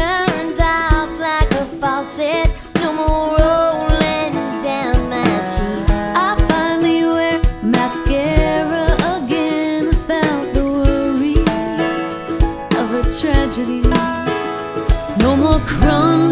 turned off like a faucet. No more rolling down my cheeks. I finally wear mascara again without the worry of a tragedy. No more crumbling.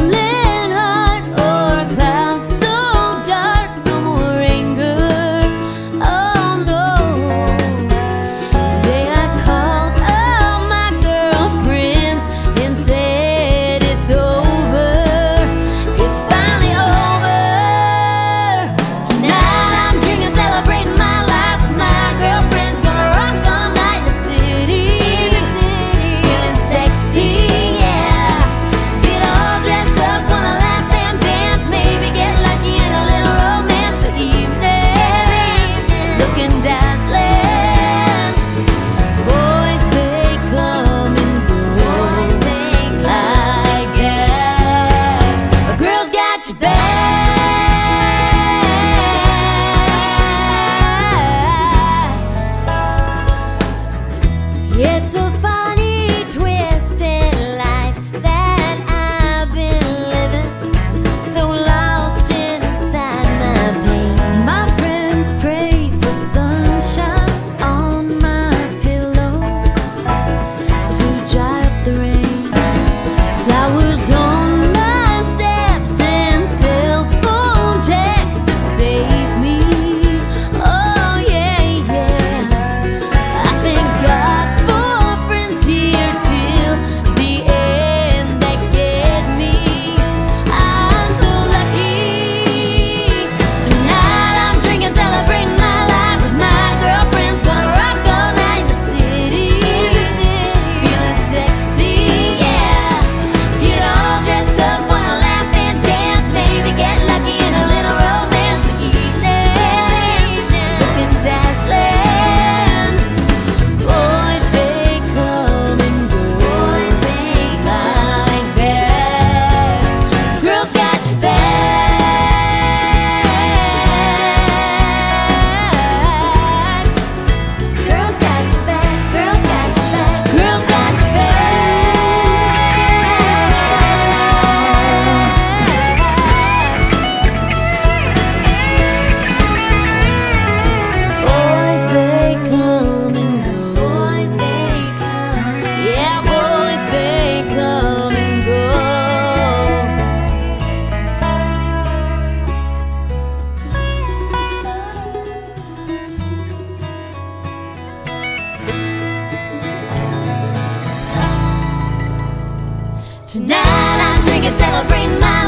Tonight I'm drinking, celebrating my life.